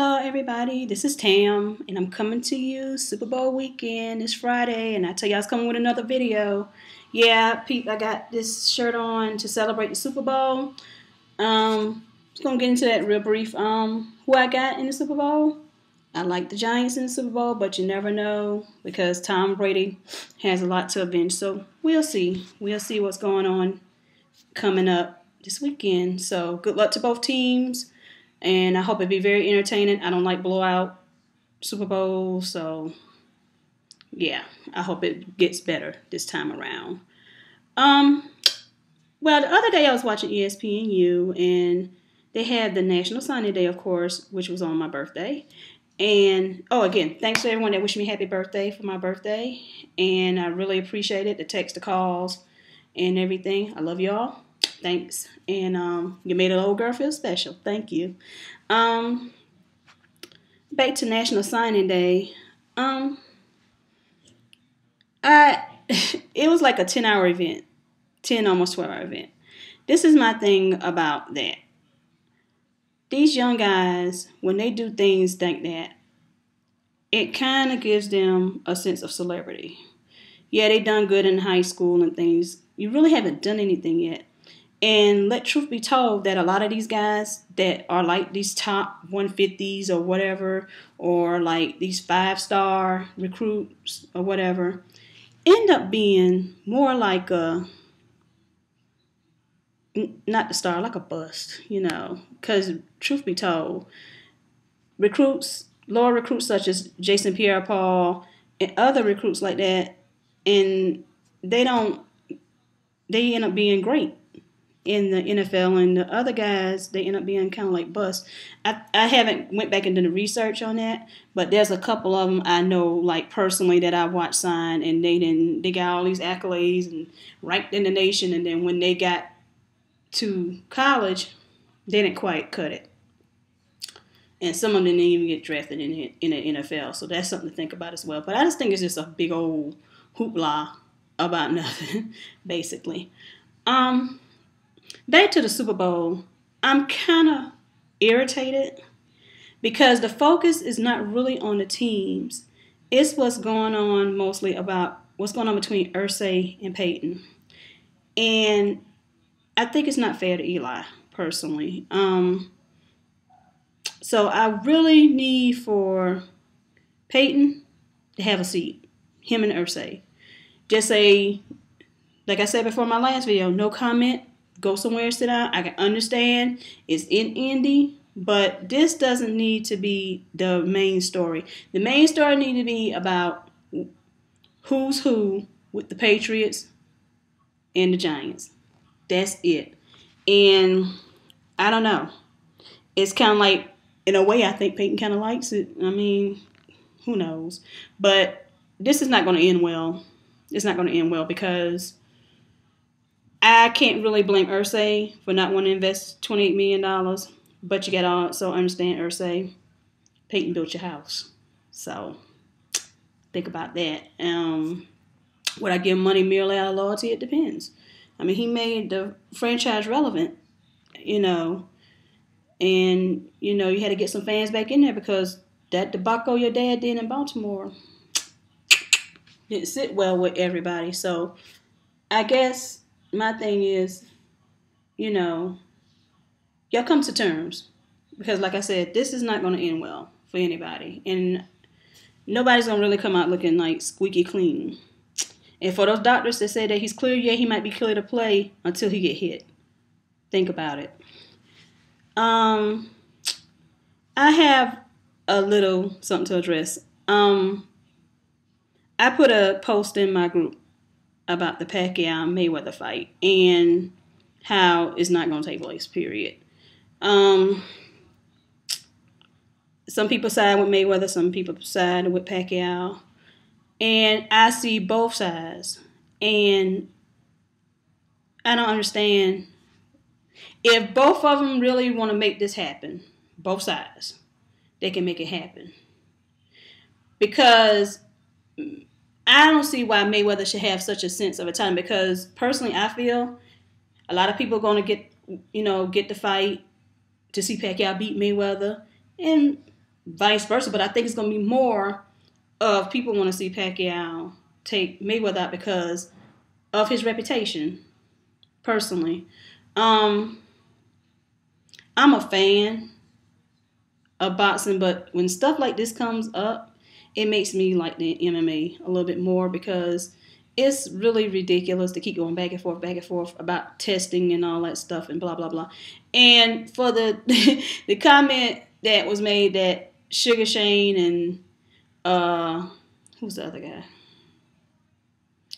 Hello, everybody. This is Tam, and I'm coming to you Super Bowl weekend. It's Friday, and I tell you I was coming with another video. Yeah, Pete, I got this shirt on to celebrate the Super Bowl. Um, just gonna get into that real brief. Um, who I got in the Super Bowl? I like the Giants in the Super Bowl, but you never know because Tom Brady has a lot to avenge. So we'll see. We'll see what's going on coming up this weekend. So good luck to both teams and I hope it be very entertaining. I don't like blowout Super Bowl, so yeah, I hope it gets better this time around. Um, well, the other day I was watching ESPNU, and they had the National Signing Day, of course, which was on my birthday. And oh, again, thanks to everyone that wished me happy birthday for my birthday, and I really appreciate it. The text, the calls, and everything. I love y'all. Thanks. And um, you made a little girl feel special. Thank you. Um, back to National Signing Day. Um, I it was like a 10 hour event, 10 almost 12 hour event. This is my thing about that. These young guys, when they do things like that, it kind of gives them a sense of celebrity. Yeah, they done good in high school and things. You really haven't done anything yet. And let truth be told that a lot of these guys that are like these top 150s or whatever, or like these five star recruits or whatever, end up being more like a not the star, like a bust, you know. Because truth be told, recruits, lower recruits such as Jason Pierre Paul and other recruits like that, and they don't, they end up being great in the NFL, and the other guys they end up being kind of like bust. I I haven't went back into the research on that, but there's a couple of them I know like personally that I watched sign, and they didn't they got all these accolades and ranked in the nation, and then when they got to college, they didn't quite cut it. And some of them didn't even get drafted in in the NFL, so that's something to think about as well. But I just think it's just a big old hoopla about nothing, basically. Um, back to the Super Bowl, I'm kind of irritated because the focus is not really on the teams. It's what's going on mostly about what's going on between Irsay and Peyton. And I think it's not fair to Eli, personally. Um, so I really need for Peyton to have a seat, him and Irsay. Just say, like I said before my last video, no comment, go somewhere and sit down. I can understand it's in Indy, but this doesn't need to be the main story. The main story need to be about who's who with the Patriots and the Giants. That's it. And I don't know. It's kind of like, in a way, I think Peyton kind of likes it. I mean, who knows? But this is not going to end well. It's not going to end well because I can't really blame Irsay for not wanting to invest $28 million, but you got to also understand Irsay, Peyton built your house. So think about that. Um, would I give money merely out of loyalty? It depends. I mean, he made the franchise relevant, you know, and, you know, you had to get some fans back in there because that debacle your dad did in Baltimore didn't sit well with everybody. So I guess my thing is, you know, y'all come to terms because, like I said, this is not going to end well for anybody, and nobody's going to really come out looking like squeaky clean. And for those doctors that say that he's clear, yeah, he might be clear to play until he get hit. Think about it. Um, I have a little something to address. Um, I put a post in my group about the Pacquiao Mayweather fight and how it's not going to take place. Period. Um, some people side with Mayweather, some people side with Pacquiao, and I see both sides, and I don't understand if both of them really want to make this happen. Both sides, they can make it happen because I don't see why Mayweather should have such a sense of a time because personally, I feel a lot of people are going to get, you know, get the fight to see Pacquiao beat Mayweather, and vice versa. But I think it's going to be more of people want to see Pacquiao take Mayweather out because of his reputation. Personally, um, I'm a fan of boxing, but when stuff like this comes up, it makes me like the MMA a little bit more because it's really ridiculous to keep going back and forth, back and forth about testing and all that stuff and blah blah blah. And for the the comment that was made that Sugar Shane and uh who's the other guy?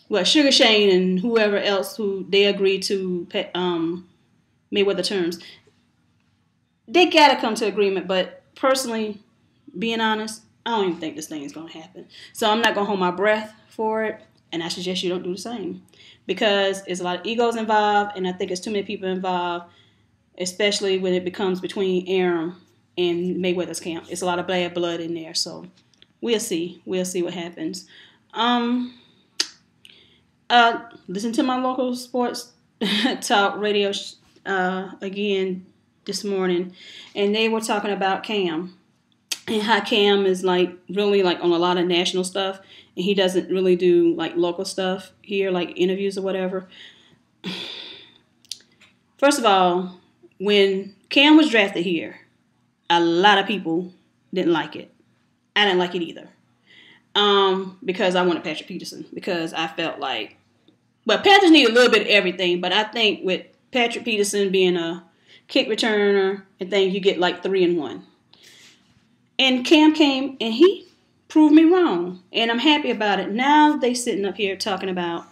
Well, Sugar Shane and whoever else who they agreed to um Mayweather terms. They gotta come to agreement, but personally, being honest, I don't even think this thing is gonna happen. So I'm not gonna hold my breath for it, and I suggest you don't do the same because there's a lot of egos involved, and I think there's too many people involved, especially when it becomes between Arum and Mayweather's camp. It's a lot of bad blood in there, so we'll see. We'll see what happens. Um, uh, listen to my local sports talk radio uh, again this morning, and they were talking about Cam and Cam is like really like on a lot of national stuff, and he doesn't really do like local stuff here, like interviews or whatever. First of all, when Cam was drafted here, a lot of people didn't like it. I didn't like it either. Um, because I wanted Patrick Peterson because I felt like, but Panthers need a little bit of everything. But I think with Patrick Peterson being a kick returner and things, you get like three and one. And Cam came and he proved me wrong, and I'm happy about it. Now they sitting up here talking about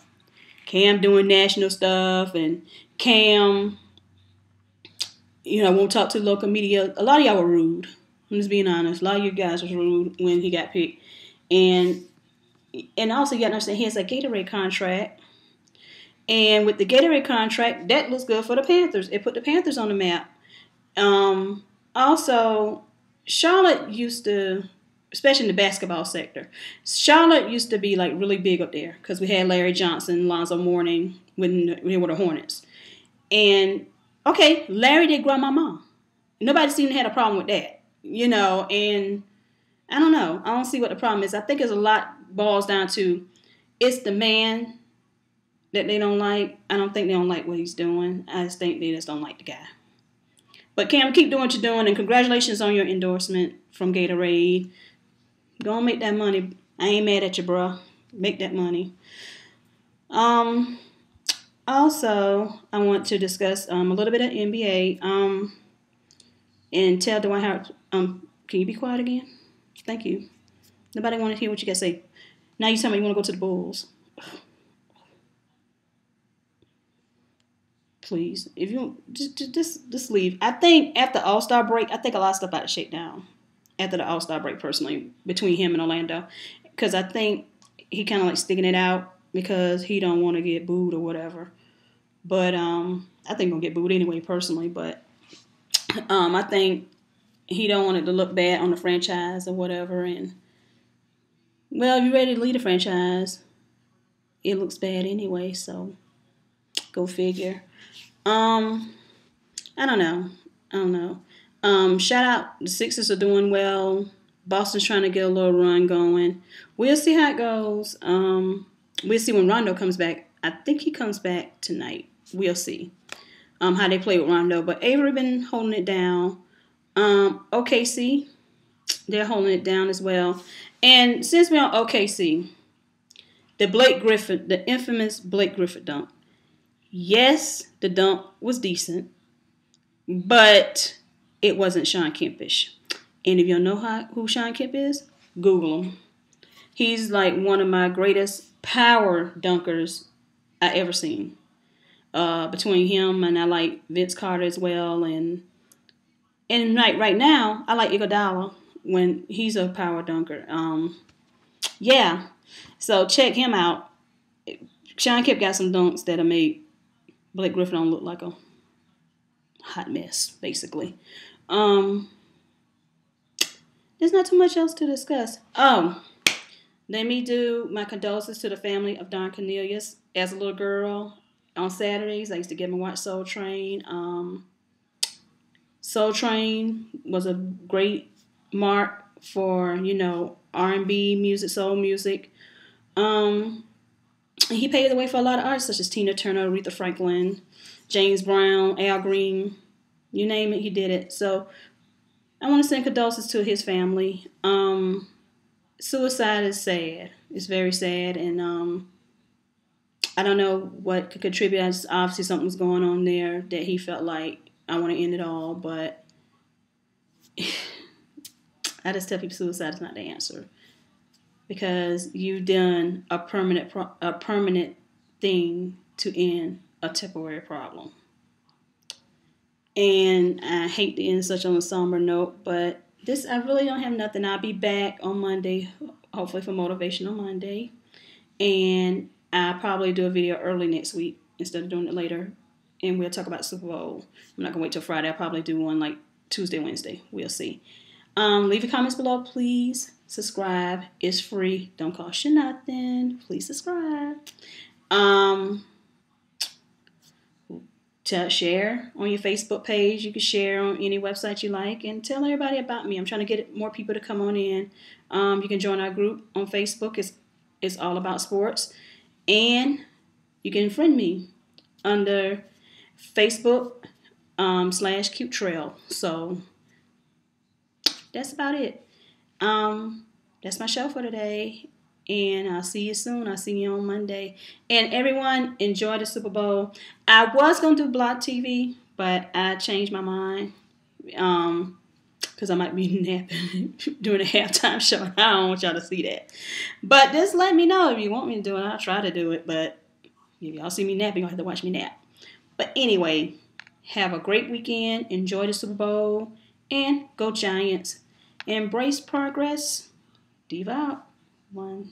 Cam doing national stuff and Cam you know, won't talk to local media. A lot of y'all were rude. I'm just being honest. A lot of you guys was rude when he got picked. And and also you gotta understand he has a Gatorade contract. And with the Gatorade contract, that looks good for the Panthers. It put the Panthers on the map. Um, also, Charlotte used to, especially in the basketball sector, Charlotte used to be like really big up there because we had Larry Johnson, Alonzo Mourning when we were the Hornets. And Okay, Larry did Grandmama. Nobody seemed to have a problem with that, you know. And I don't know. I don't see what the problem is. I think it's a lot boils down to it's the man that they don't like. I don't think they don't like what he's doing. I just think they just don't like the guy. But Cam, keep doing what you're doing, and congratulations on your endorsement from Gatorade. Go and make that money. I ain't mad at you, bro. Make that money. Um, also, I want to discuss um, a little bit of NBA um, and tell Dwight Howard, um, can you be quiet again? Thank you. Nobody want to hear what you got to say. Now you tell me you want to go to the Bulls. Please, if you just, just just leave. I think after All Star break, I think a lot of stuff about to shake down after the All Star break. Personally, between him and Orlando, because I think he kind of like sticking it out because he don't want to get booed or whatever. But um, I think he'll get booed anyway, personally. But um, I think he don't want it to look bad on the franchise or whatever. And well, you're ready to lead a franchise, it looks bad anyway. So go figure. Um, I don't know. I don't know. Um, shout out the Sixers are doing well. Boston's trying to get a little run going. We'll see how it goes. Um, we'll see when Rondo comes back. I think he comes back tonight. We'll see um, how they play with Rondo. But Avery been holding it down. Um, OKC, they're holding it down as well. And since we're on OKC, the Blake Griffin, the infamous Blake Griffin dunk. Yes, the dunk was decent, but it wasn't Shawn Kempish. And if you don't know how, who Shawn Kemp is, Google him. He's like one of my greatest power dunkers I ever seen. Uh, between him and I like Vince Carter as well, and and right right now I like Iguodala when he's a power dunker. Um, yeah, so check him out. Shawn Kemp got some dunks that'll make Blake Griffin don't look like a hot mess, basically. Um, there's not too much else to discuss. Oh, let me do my condolences to the family of Don Cornelius. As a little girl, on Saturdays, I used to get and watch Soul Train. Um, Soul Train was a great mark for you know R and B music, soul music. Um, he paved the way for a lot of artists such as Tina Turner, Aretha Franklin, James Brown, Al Green, you name it, he did it. So I want to send condolences to his family. Um, suicide is sad. It's very sad, and um, I don't know what could contribute. Obviously, something was going on there that he felt like I want to end it all, but I just tell people suicide is not the answer because you've done a permanent pro- a permanent thing to end a temporary problem. And I hate to end such on a somber note, but this I really don't have nothing. I'll be back on Monday, hopefully for motivational Monday, and I'll probably do a video early next week instead of doing it later, and we'll talk about Super Bowl. I'm not gonna wait till Friday. I'll probably do one like Tuesday, Wednesday. We'll see. Um, leave your comments below, please. Subscribe. It's free. Don't cost you nothing. Please subscribe. Um, to share on your Facebook page. You can share on any website you like and tell everybody about me. I'm trying to get more people to come on in. Um, you can join our group on Facebook. It's, it's all about sports. And you can friend me under Facebook um, slash cute trail. So that's about it. Um, that's my show for today. And I'll see you soon. I'll see you on Monday. And everyone, enjoy the Super Bowl. I was going to do BlogTV, but I changed my mind. Um, because I might be napping doing a halftime show. I don't want y'all to see that. But just let me know if you want me to do it. I'll try to do it. But if y'all see me napping, you'll have to watch me nap. But anyway, have a great weekend. Enjoy the Super Bowl. And go Giants. Embrace progress. Diva out. One.